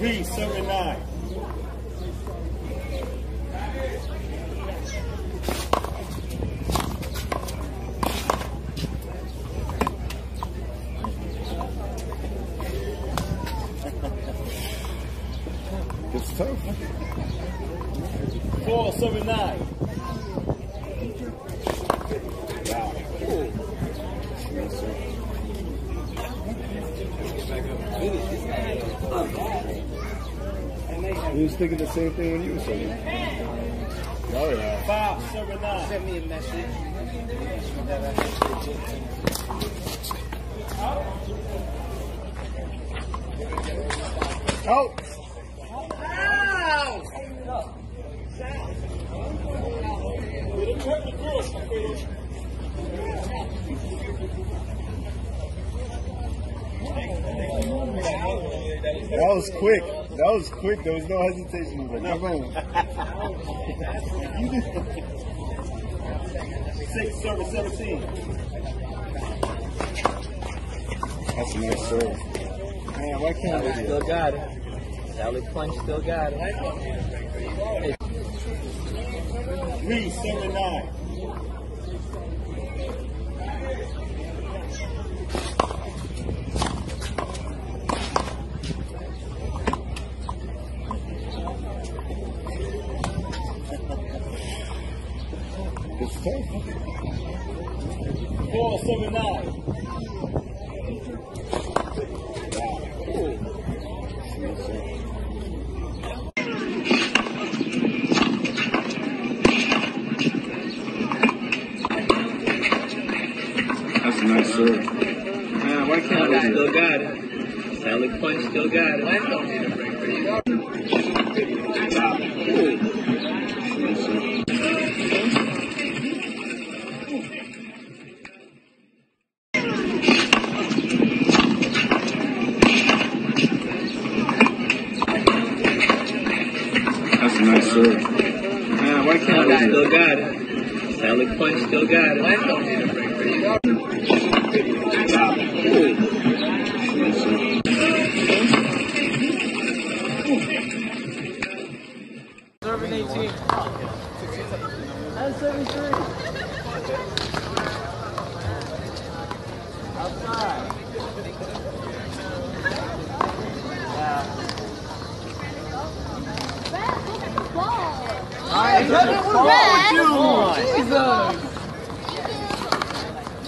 Three, seven, nine. It's tough. Four, seven, nine. He was thinking the same thing when you were saying. Oh yeah. Nine. Send me a message. Out. That was quick. That was quick. There was no hesitation. He was like, come on. Six, seven, seventeen. That's a nice serve. Man, why can't I Still got it. Sally Punch still got it. Three, seven, nine. Man, why can't I Still got it. Sally Punch still got it. That's a nice serve. Man, why can't I Still got it. Sally Punch still got it. Serving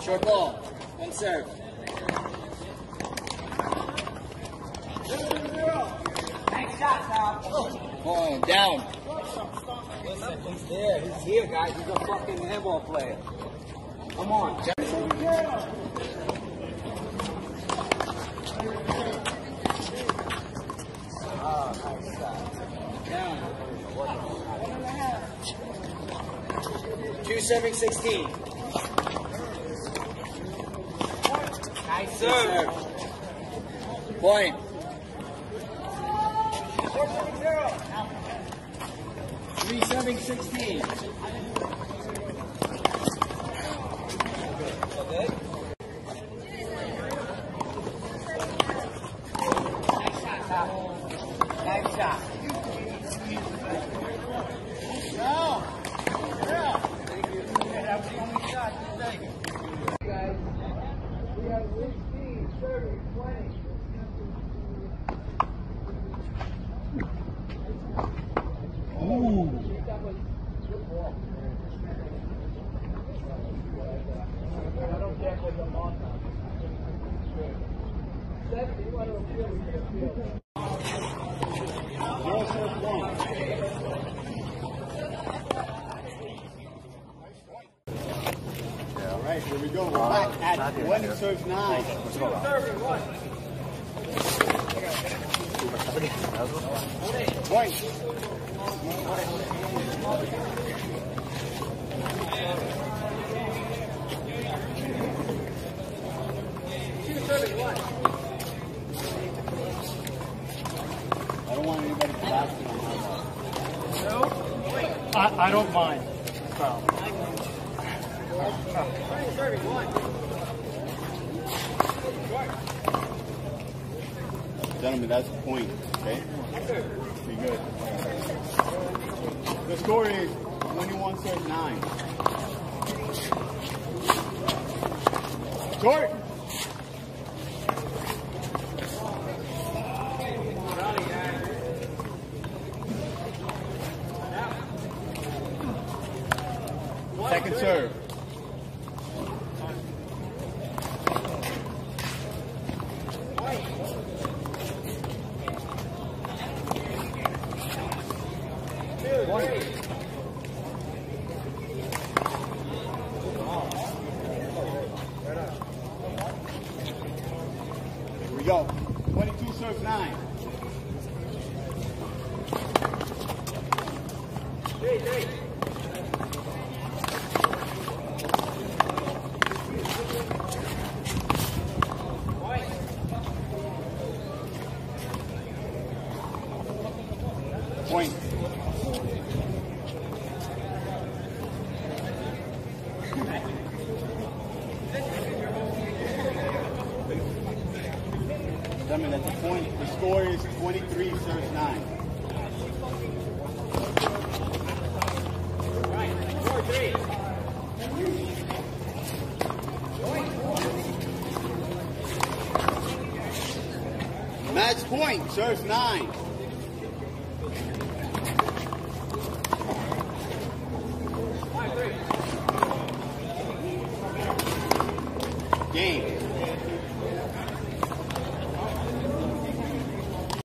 Short ball. One serve. Going down. Listen, he's there. He's here, guys. He's a fucking handball player. Come on. Ah, Two seven sixteen. Nice serve. Point. Three seven sixteen. All right, here we go. We're back at one serves nine. Point. I don't want anybody blasting on my I, I don't mind. Gentlemen, that's a point, okay? Be good. The score is 21 serve 9. Short! Second serve. Here Point. Gentlemen, that's a point. The score is 23 serves 9. Match point, serves 9.